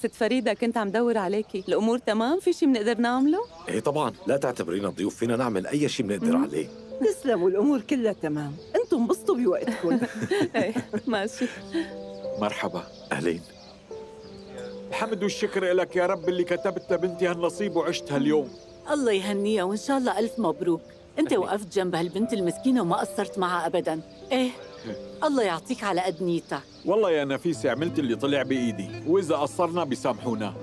ست فريدة كنت عم دور عليكي. الأمور تمام؟ في شي بنقدر نعمله؟ إيه طبعا لا تعتبرينا ضيوف فينا نعمل أي شيء بنقدر عليه. تسلموا الأمور كلها تمام. أنتم انبسطوا بوقتكم. إيه ماشي. مرحبا أهلين. الحمد والشكر لك يا رب اللي كتبت لبنتي هالنصيب وعشت هاليوم. الله يهنيها وإن شاء الله ألف مبروك. أنت وقفت جنب هالبنت المسكينة وما قصرت معها أبداً. إيه الله يعطيك على قد نيتك. والله يا نفيسة عملت اللي طلع بإيدي وإذا قصرنا بيسامحونا.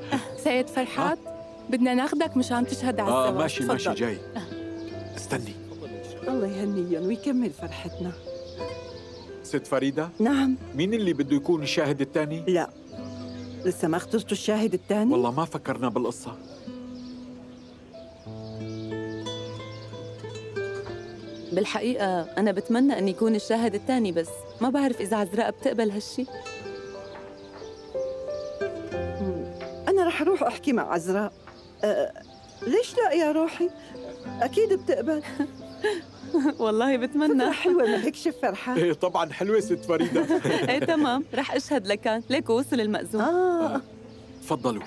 سيد فرحات بدنا ناخدك مشان تشهد على آه الزواج ماشي ماشي تفضل. جاي. استني. الله يهنيهم ويكمل فرحتنا. ست فريدة؟ نعم. مين اللي بده يكون الشاهد الثاني؟ لا لسه ما اخترتوا الشاهد الثاني؟ والله ما فكرنا بالقصة. بالحقيقة أنا بتمنى أن يكون الشاهد الثاني بس ما بعرف إذا عزراء بتقبل هالشي. أنا رح أروح أحكي مع عزراء. أه ليش لا يا روحي؟ أكيد بتقبل. والله بتمنى. فكرة حلوة ما هيك شف فرحة. إيه طبعا حلوة ست فريدة. إيه تمام. رح أشهد لكان ليك وصل المأذون. آه. تفضلوا.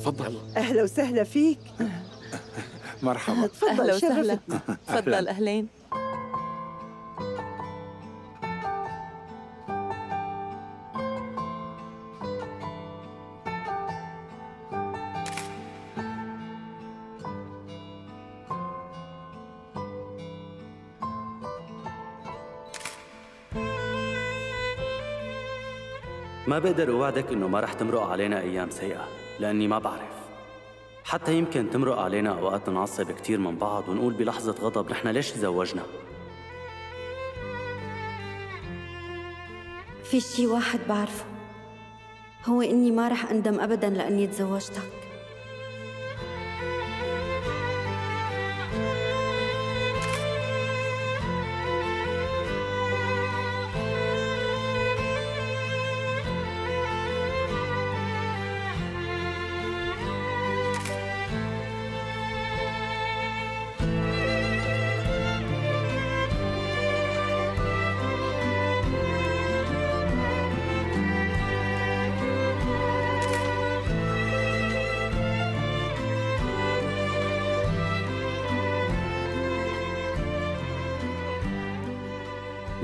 تفضل أهلا وسهلا فيك. مرحبا. تفضل أهلا وسهلا. تفضل أهلين. ما بقدر أوعدك إنه ما رح تمرق علينا أيام سيئة لأني ما بعرف. حتى يمكن تمرق علينا أوقات نعصب كتير من بعض ونقول بلحظة غضب نحن ليش تزوجنا؟ في شي واحد بعرفه هو إني ما رح أندم أبداً لأني تزوجتك.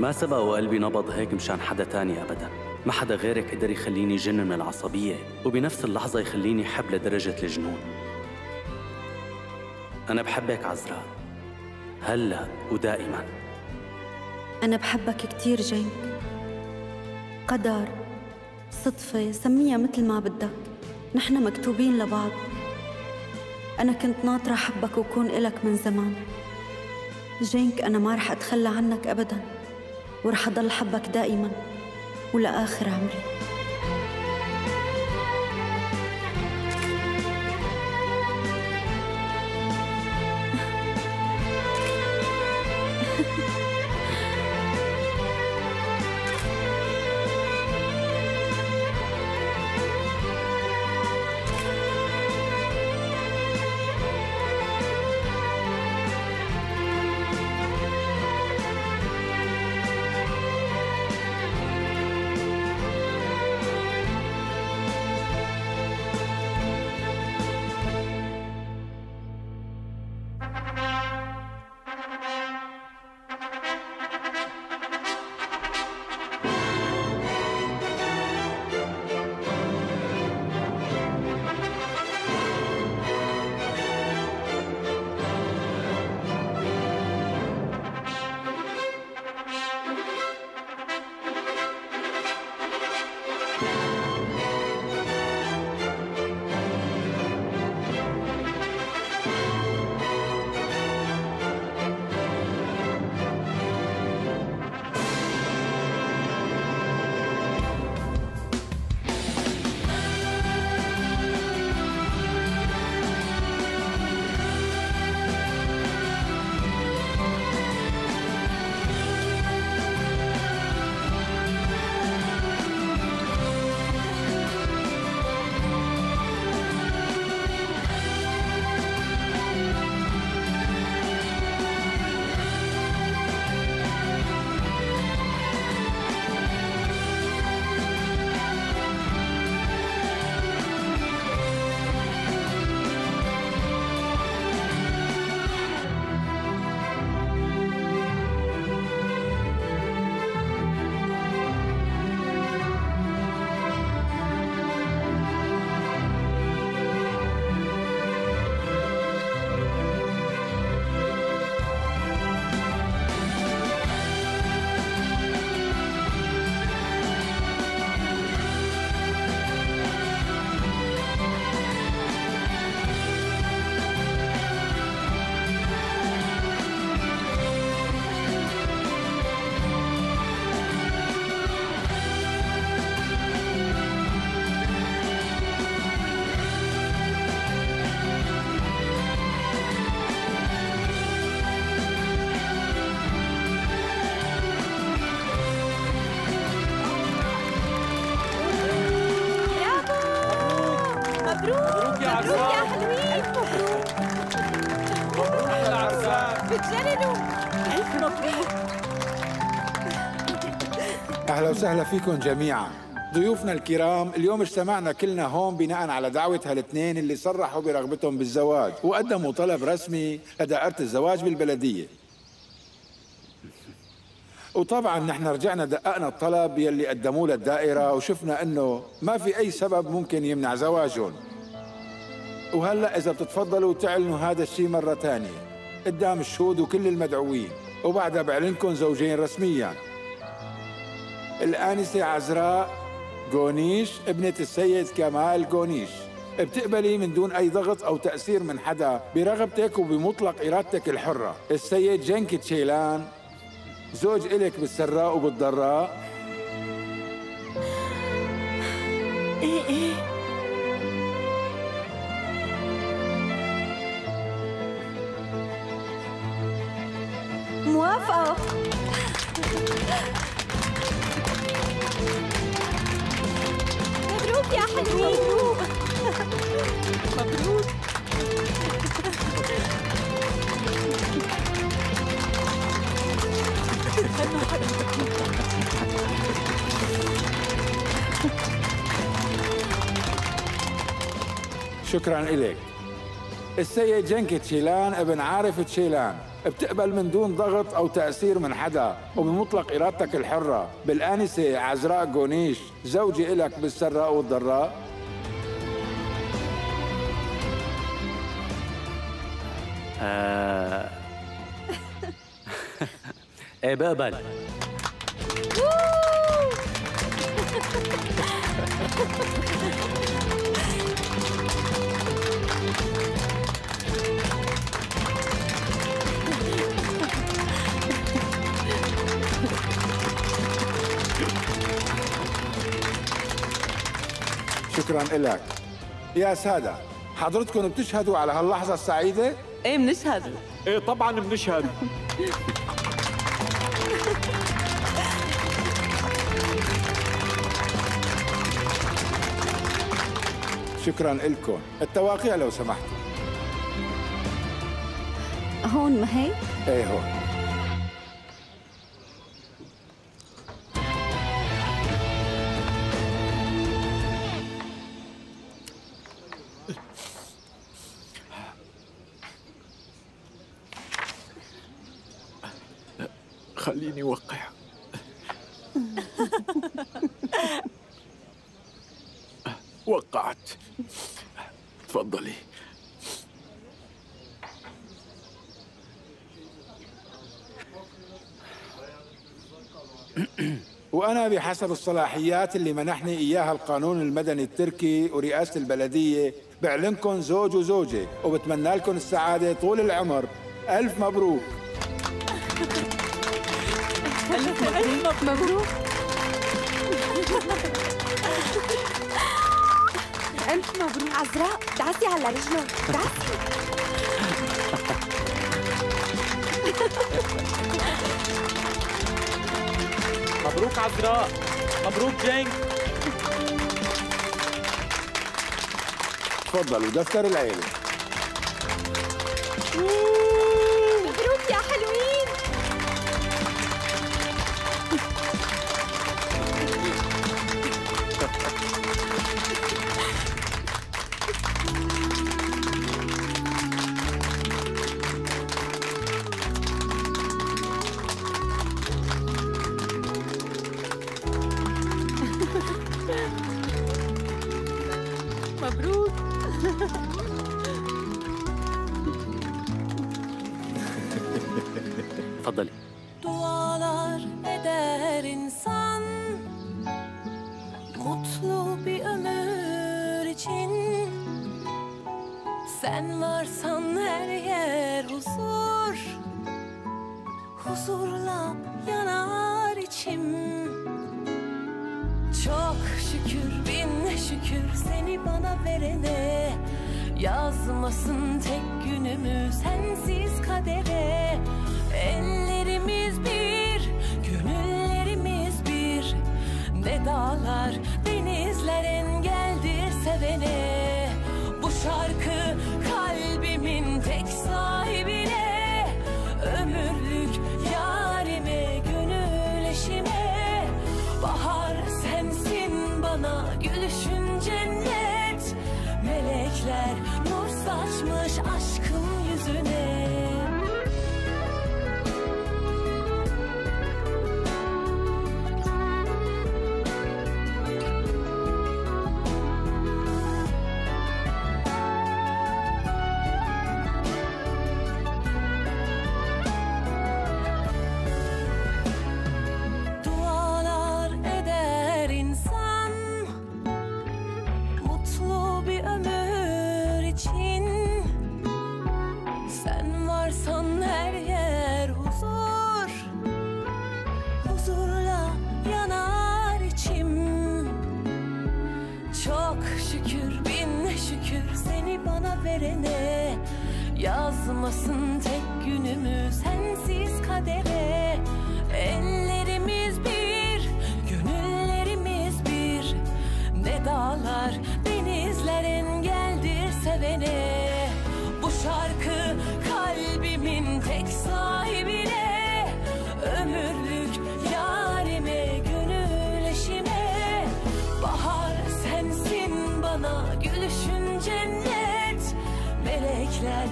ما سبق وقلبي نبض هيك مشان حدا تاني أبدا. ما حدا غيرك قدر يخليني جن من العصبية وبنفس اللحظة يخليني حب لدرجة الجنون. أنا بحبك عزراء. هلأ ودائما. أنا بحبك كتير جيم. قدر صدفة سميها مثل ما بدك. نحن مكتوبين لبعض. أنا كنت ناطرة أحبك وكون إلك من زمان. جينك أنا ما رح أتخلى عنك أبدا. ورح أضل حبك دائما ولآخر عمري. مبروك أهلا وسهلا فيكم جميعا. ضيوفنا الكرام اليوم اجتمعنا كلنا هون بناء على دعوة هالاثنين اللي صرحوا برغبتهم بالزواج وقدموا طلب رسمي لدائرة الزواج بالبلدية. وطبعا نحن رجعنا دققنا الطلب يلي قدموه للدائرة وشفنا إنه ما في أي سبب ممكن يمنع زواجهم. وهلأ إذا بتتفضلوا تعلنوا هذا الشيء مرة ثانية قدام الشهود وكل المدعوين. وبعدها بعلنكم زوجين رسميا. الآنسة عزراء جونيش ابنة السيد كمال جونيش. بتقبلي من دون أي ضغط أو تأثير من حدا برغبتك وبمطلق إرادتك الحرة. السيد جنك تشيلان زوج إلك بالسراء وبالضراء. موافقة. مبروك يا حلوين مبروك. شكرا إلك السيد جنك تشيلان ابن عارف تشيلان. بتقبل من دون ضغط أو تأثير من حدا وبمطلق إرادتك الحرة. بالآنسة عزراء جونيش زوجي إلك بالسراء والضراء. آه... إيه بقبل. شكرا لك يا سادة حضرتكم بتشهدوا على هاللحظة السعيدة؟ إيه منشهد إيه طبعا بنشهد. شكرا لكم التواقيع لو سمحتوا. هون ما هيك؟ إيه هون. خليني وقع وقعت. تفضلي. وأنا بحسب الصلاحيات اللي منحني إياها القانون المدني التركي ورئاسة البلدية بعلنكم زوج وزوجة وبتمنى لكم السعادة طول العمر. ألف مبروك. ألف مبروك. ألف مبروك. عزراء دعسي على رجله دعسي مبروك عذراء مبروك جنك. تفضلوا دفتر العيلة insan Mutlu bir ömür için. Sen varsan her yer huzur Huzurla yanar içim. Çok şükür bin şükür seni bana verene. Yazmasın tek günümü sensiz kadere yollar Denizlerin geldi sevene. Bu şarkı kalbimin tek sahibine. Ömürlük yarime gönül eşime. Bahar sensin bana gülüşün cennet. Melekler nur saçmış aşkın yüzüne. Yazmasın tek günümü sensiz kadere. Ellerimiz bir, gönüllerimiz bir. Ne dağlar, denizler engeldir sevene. Bu şarkı kalbimin tek sahibine Ömürlük yarime, gönül eşime Bahar sensin bana gülüşün cennet. Melekler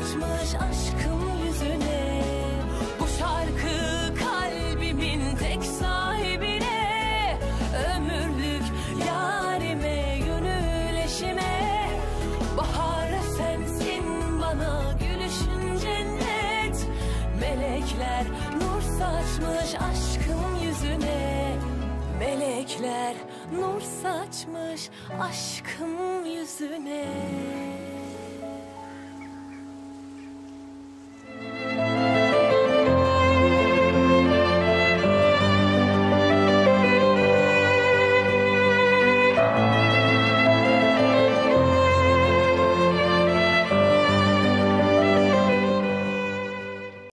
saçmış aşkım yüzüne. Bu şarkı kalbimin tek sahibine. Ömürlük yarime gönül eşime Bahar sensin bana gülüşün cennet. Melekler nur saçmış aşkım yüzüne. Melekler nur saçmış aşkım yüzüne